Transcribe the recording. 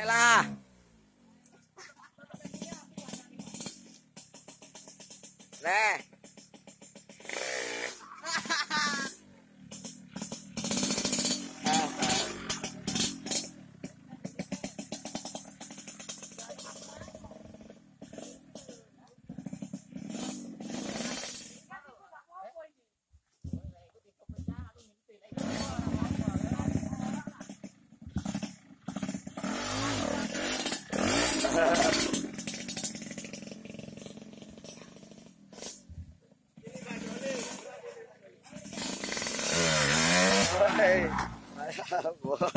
lah leh Vai, vai, boa.